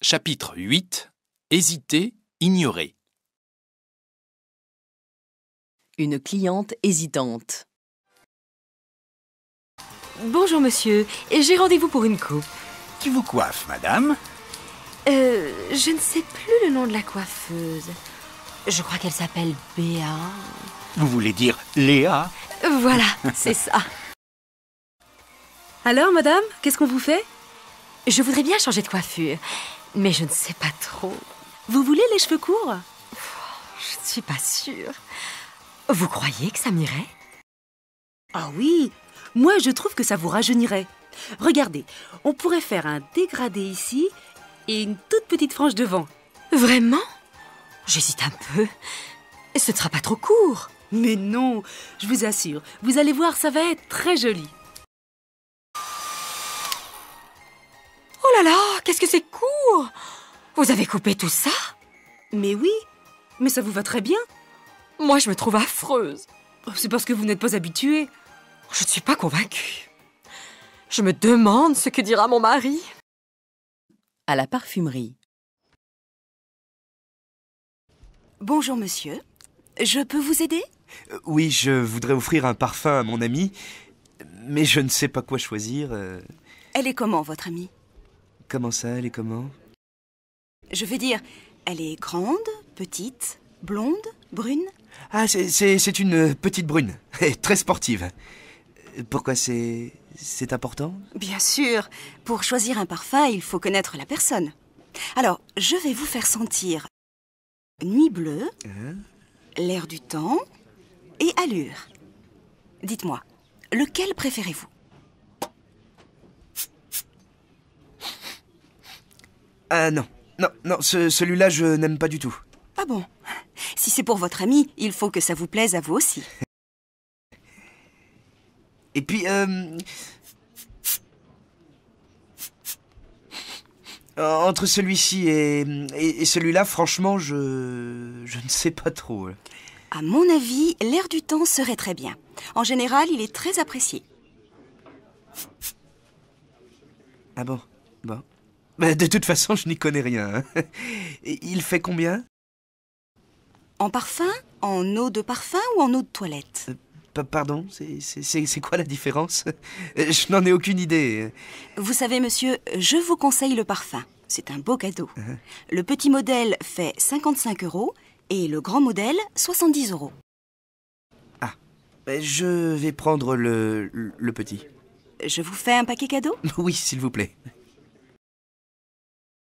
Chapitre 8 Hésiter, ignorer. Une cliente hésitante. Bonjour monsieur, j'ai rendez-vous pour une coupe. Qui vous coiffe, madame? Euh, je ne sais plus le nom de la coiffeuse. Je crois qu'elle s'appelle Béa. Vous voulez dire Léa? Voilà, c'est ça. Alors, madame, qu'est-ce qu'on vous fait? Je voudrais bien changer de coiffure, mais je ne sais pas trop. Vous voulez les cheveux courts? Je ne suis pas sûre. Vous croyez que ça m'irait? Ah oui, moi je trouve que ça vous rajeunirait. Regardez, on pourrait faire un dégradé ici et une toute petite frange devant. Vraiment? J'hésite un peu. Ce ne sera pas trop court. Mais non, je vous assure, vous allez voir, ça va être très joli. Oh là là, qu'est-ce que c'est court Vous avez coupé tout ça? Mais oui, mais ça vous va très bien. Moi, je me trouve affreuse. Oh, C'est parce que vous n'êtes pas habitué. Je ne suis pas convaincue. Je me demande ce que dira mon mari. À la parfumerie. Bonjour monsieur. Je peux vous aider? Euh, Oui, je voudrais offrir un parfum à mon ami, mais je ne sais pas quoi choisir. euh. Elle est comment votre amie? Comment ça, elle est comment? Je veux dire, elle est grande, petite, blonde, brune? Ah, c'est- c'est c'est une petite brune, et très sportive. Pourquoi c'est c'est important? Bien sûr, pour choisir un parfum, il faut connaître la personne. Alors, je vais vous faire sentir Nuit bleue, Hein? l'air du temps et allure. Dites-moi, lequel préférez-vous? Ah non, non, non, ce- celui-là je n'aime pas du tout. Ah bon? Si c'est pour votre amie, il faut que ça vous plaise à vous aussi. Et puis, euh... Entre celui-ci et, et- et celui-là, franchement, je... je ne sais pas trop. À mon avis, l'air du temps serait très bien. En général, il est très apprécié. Ah bon? Bon. Bah, de toute façon, je n'y connais rien. Il fait combien? En parfum, en eau de parfum ou en eau de toilette? Pa- Pardon C'est- quoi la différence? Euh, Je n'en ai aucune idée. Vous savez, monsieur, je vous conseille le parfum. C'est un beau cadeau. Le petit modèle fait 55 euros et le grand modèle 70 euros. Bah, Je vais prendre le, le petit. Je vous fais un paquet cadeau? Oui, s'il vous plaît.